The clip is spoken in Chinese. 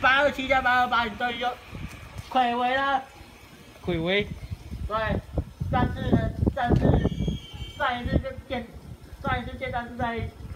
八二七加八二八，你终于就溃围了。鬼威，对，但是呢，但是上一次就见，上一次见到是在